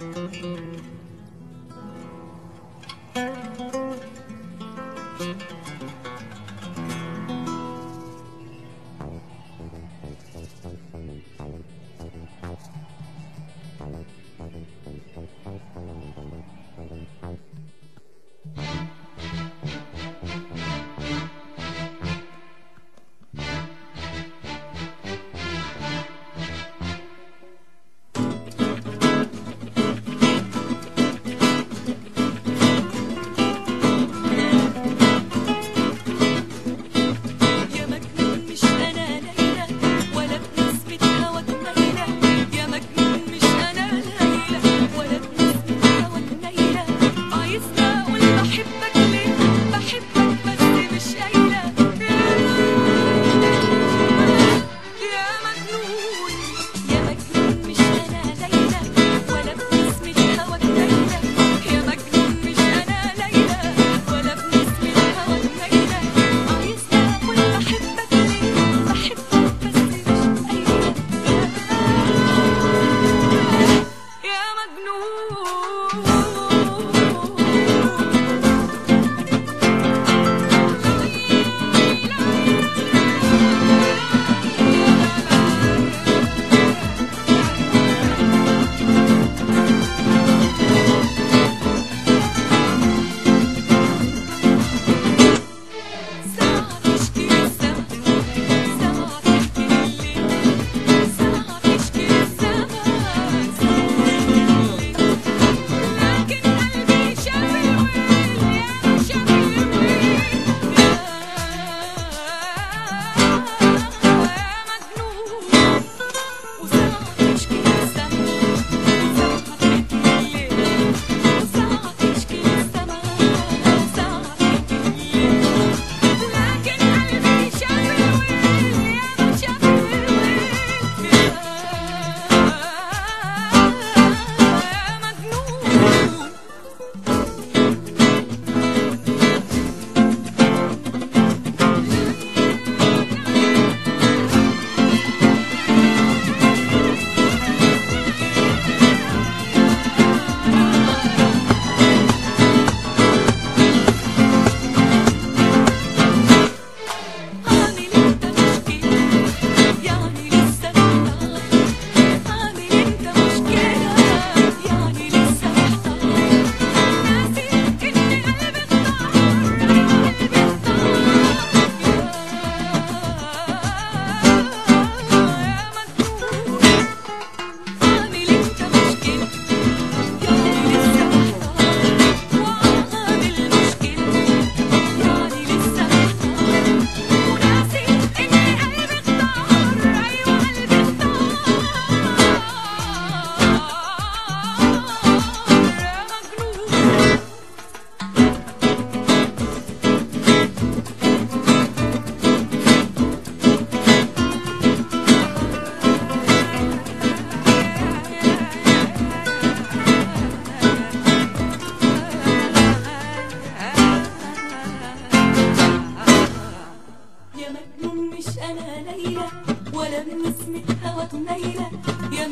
Thank you.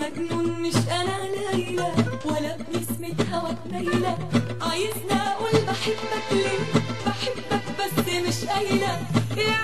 مجنون مش أنا ليلى ولا بنسمة هوا نيلة عايزنا أقول بحبك ليه؟ بحبك بس مش قايلة. يا